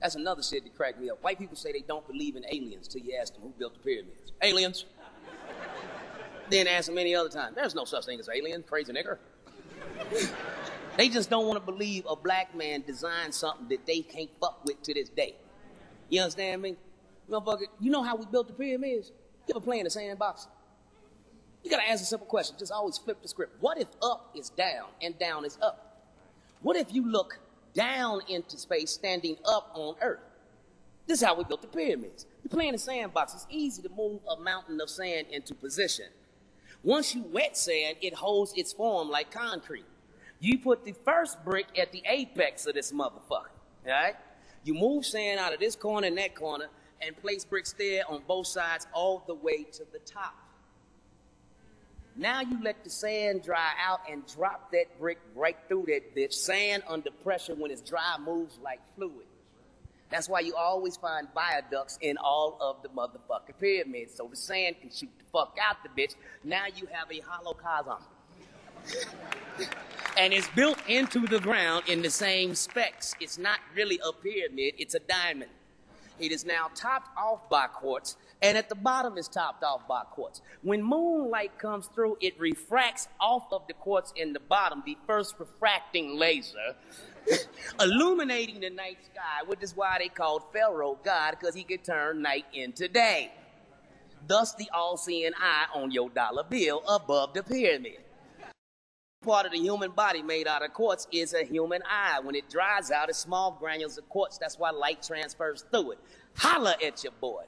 That's another shit that cracked me up. White people say they don't believe in aliens till you ask them who built the pyramids. Aliens. then ask them any other time. There's no such thing as aliens, crazy nigger. they just don't want to believe a black man designed something that they can't fuck with to this day. You understand me? Motherfucker, you know how we built the pyramids? You ever play in the sandbox? You gotta ask a simple question. Just always flip the script. What if up is down and down is up? What if you look down into space standing up on Earth? This is how we built the pyramids. You play in the sandbox. It's easy to move a mountain of sand into position. Once you wet sand, it holds its form like concrete. You put the first brick at the apex of this motherfucker, right? You move sand out of this corner and that corner and place bricks there on both sides all the way to the top. Now you let the sand dry out and drop that brick right through that bitch. Sand under pressure when it's dry moves like fluid. That's why you always find viaducts in all of the motherfucking pyramids. So the sand can shoot the fuck out the bitch. Now you have a hollow chasm. and it's built into the ground in the same specs. It's not really a pyramid, it's a diamond. It is now topped off by quartz, and at the bottom is topped off by quartz. When moonlight comes through, it refracts off of the quartz in the bottom, the first refracting laser, illuminating the night sky, which is why they called Pharaoh God, because he could turn night into day. Thus, the all seeing eye on your dollar bill above the pyramid part of the human body made out of quartz is a human eye. When it dries out, it's small granules of quartz. That's why light transfers through it. Holla at your boy.